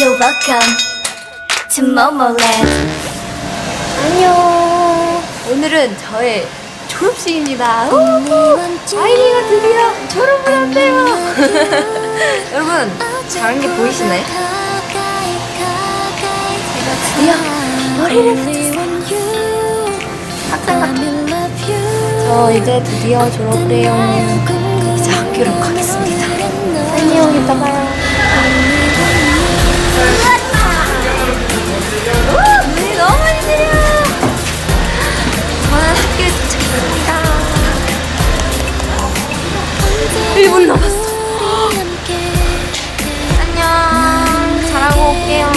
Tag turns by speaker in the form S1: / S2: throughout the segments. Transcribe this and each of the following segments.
S1: You're welcome to Momoland.
S2: 안녕. 오늘은 저의 졸업식입니다. 아이리가 드디어 졸업을 한대요. 여러분, 잘한 게 보이시나요? 제가 드디어 머리를 붙였어요. 저 이제 드디어 졸업을 해요. 이제 학교로 가겠습니다. 안녕, 이따 봐요. 1분 남았어. 안녕. 잘하고 올게요.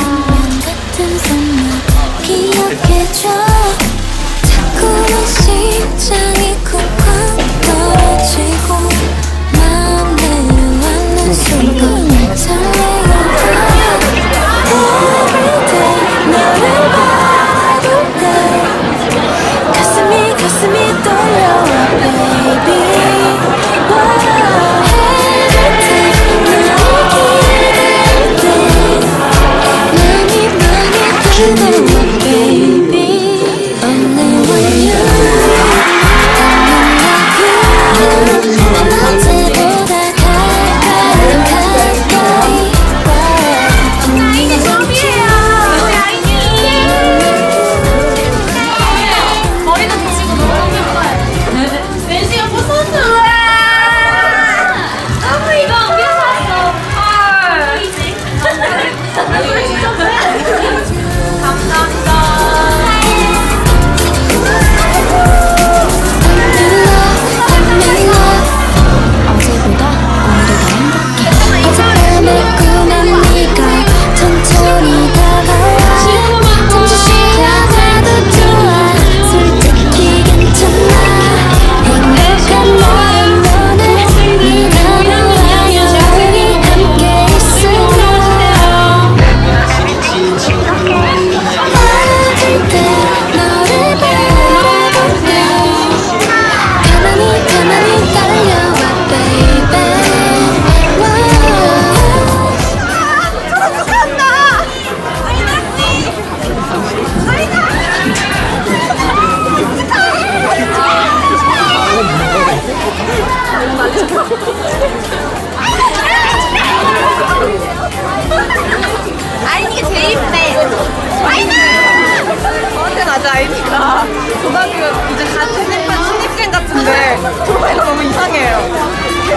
S2: 아이니가 고등학교 이제 같은 생반 신입생 같은데 저희가 너무 이상해요.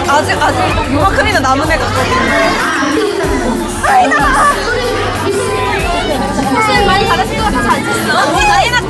S2: 아직 아직 요만큼이나 남은 애 같거든요. 아이나! 사실 많이 가르친 것 같아서 안 쳤어. 꽃 어.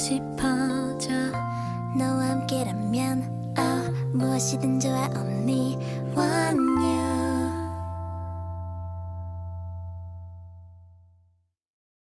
S3: 싶어져. 너와 함께라면 oh, 무엇이든 좋아 only one you